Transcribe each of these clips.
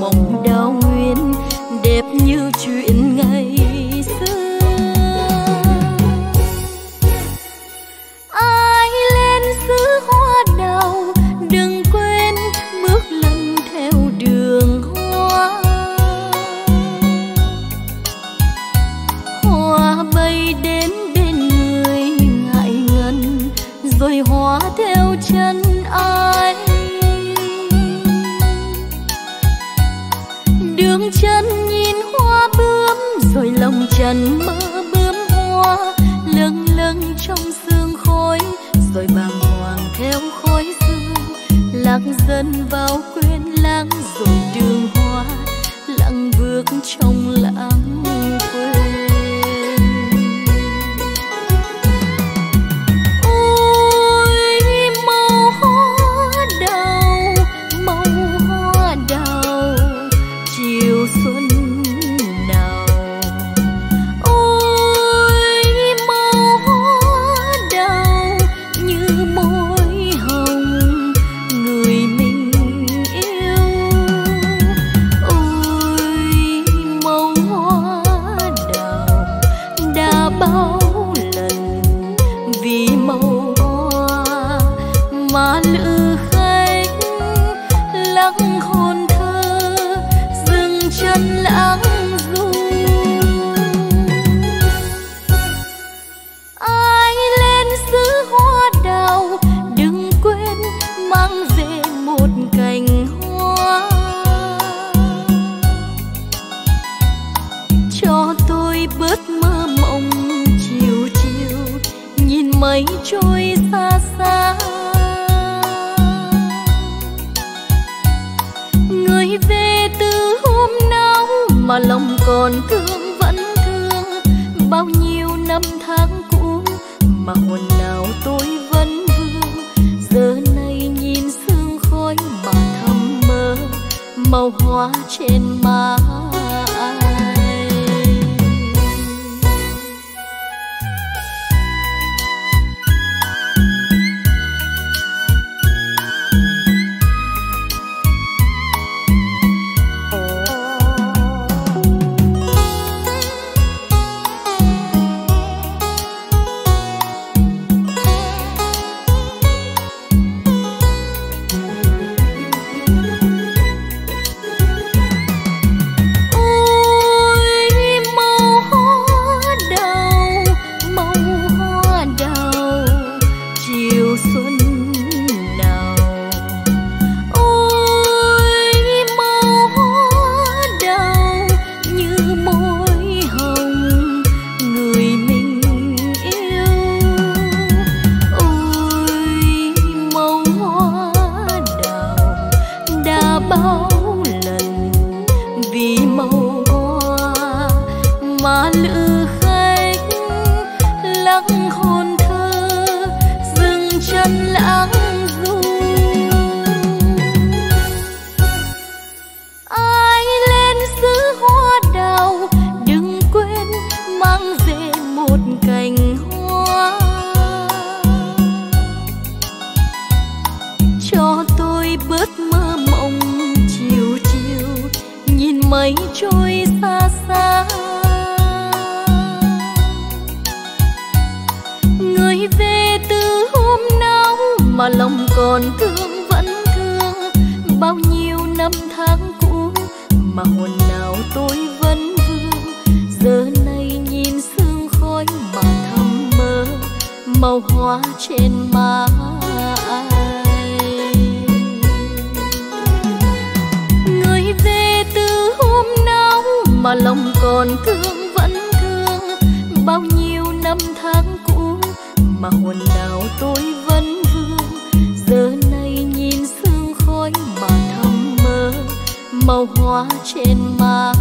mộng theo khói dương lạc dần vào quên lãng rồi đường hoa, lặng bước trong lãng quên. Oh. lòng còn thương vẫn thương. Bao nhiêu năm tháng cũ mà hồn nào tôi vẫn vương giờ này nhìn sương khói mà thầm mơ, màu hoa trên má. thầm lặng hoa trên má người về từ hôm nào mà lòng còn thương vẫn thương. Bao nhiêu năm tháng cũ mà hồn nào tôi vẫn vương. Giờ này nhìn sương khói mà thầm mơ, màu hoa trên má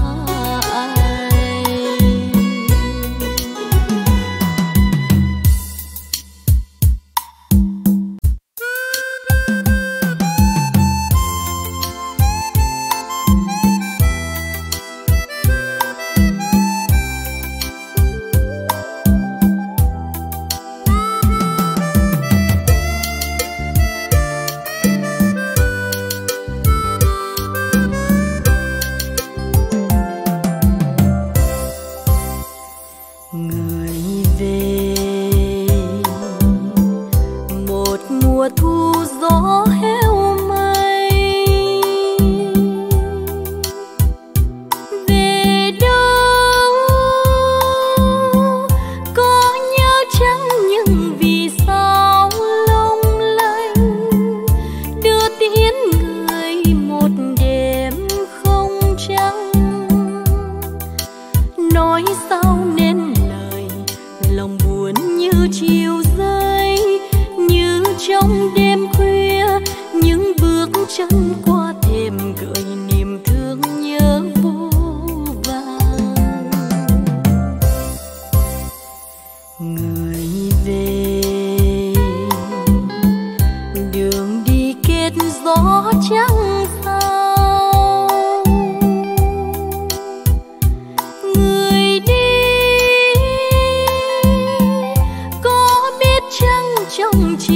não te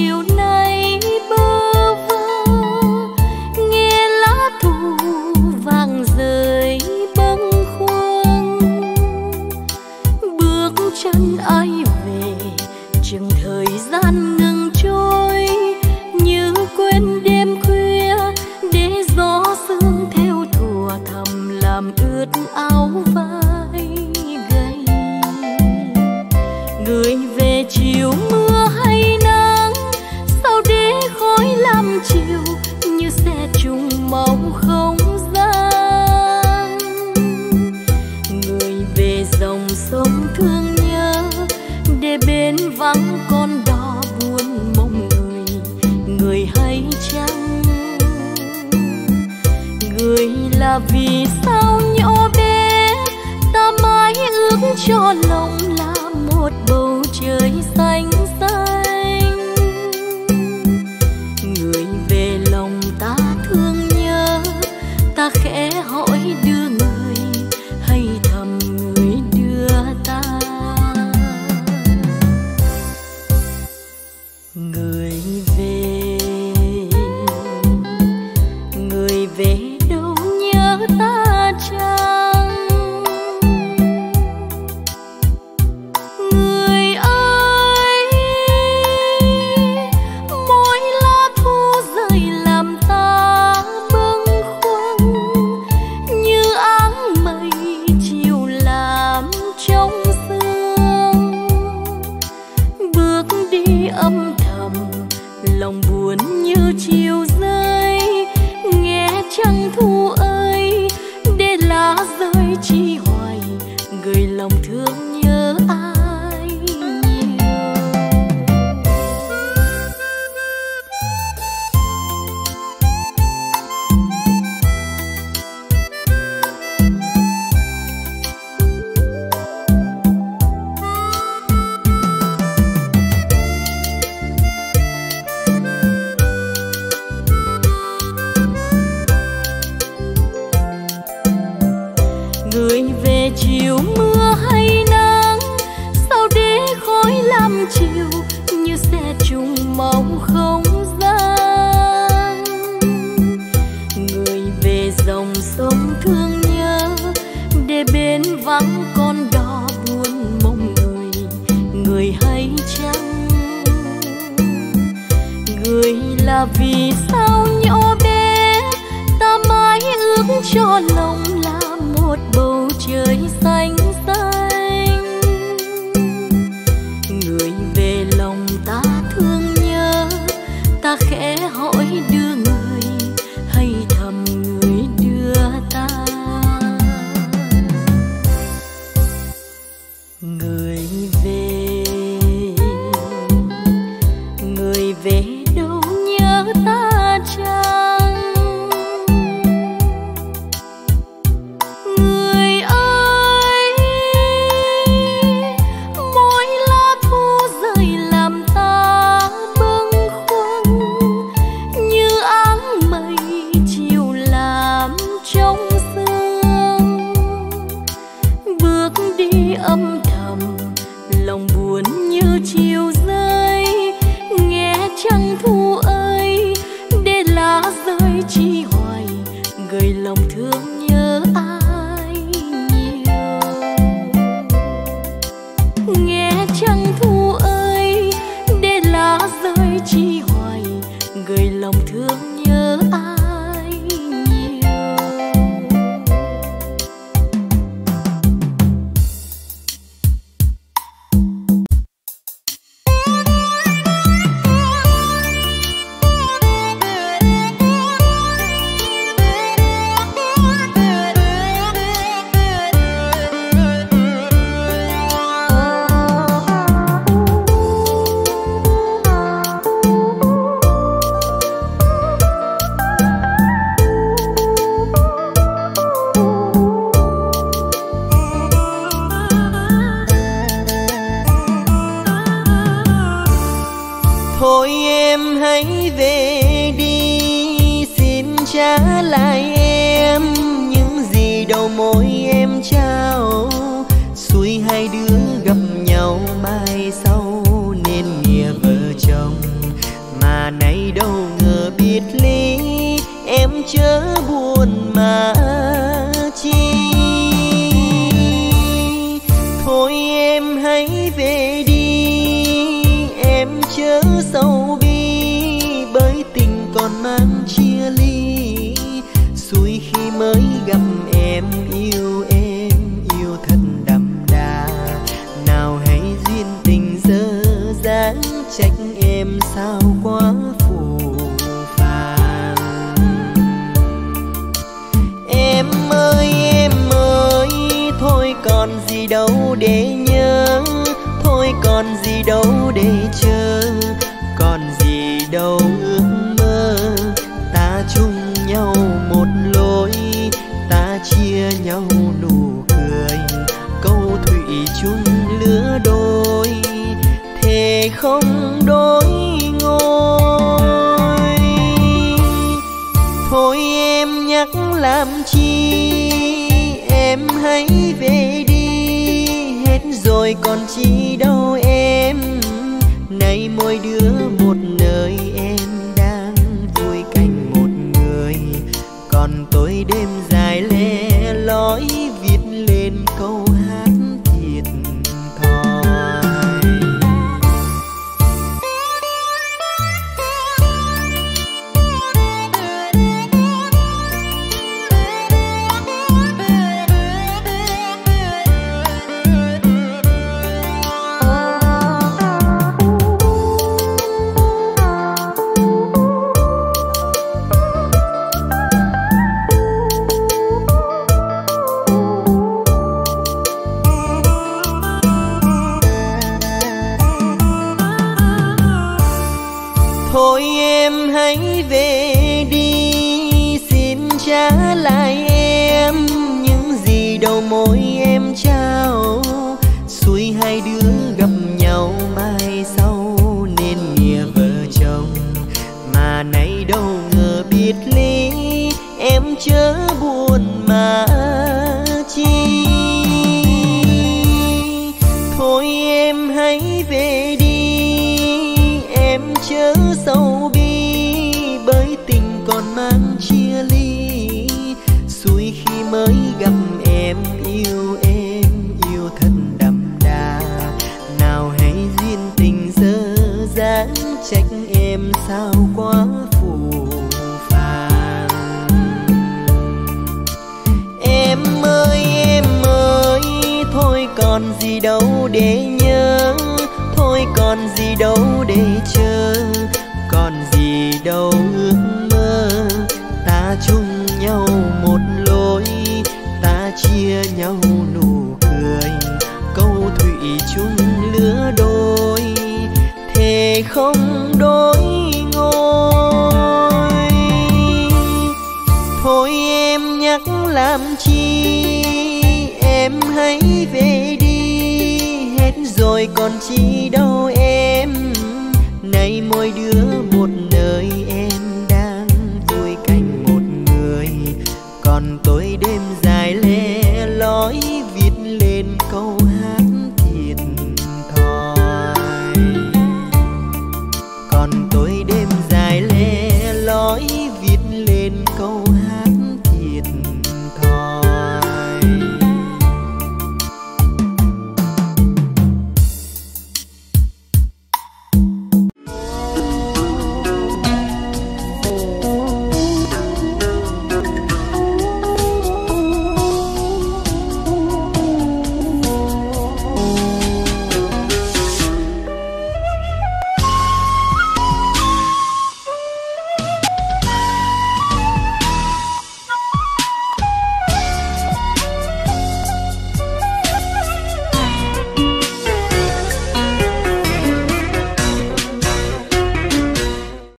sống thương nhớ, để bên vắng con đò buồn mong người người hay chăng? Người là vì sao nhỏ bé, ta mãi ước cho lòng là một bầu trời xanh? người là vì sao nhỏ bé ta mãi ước cho lòng là một bầu trời xanh? em hãy về đi Xin trả lại em Những gì đầu môi em trao. trách em sao quá phù phàng. Em ơi em ơi, thôi còn gì đâu để nhớ. đời còn chi đâu. để nhớ. Thôi còn gì đâu để chờ, còn gì đâu ước mơ. Ta chung nhau một lối, ta chia nhau nụ cười. Câu thủy chung lứa đôi thề không đôi ngôi. Thôi em nhắc làm còn chi đâu em?